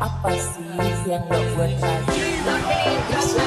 apa sih yang gak buat lagi?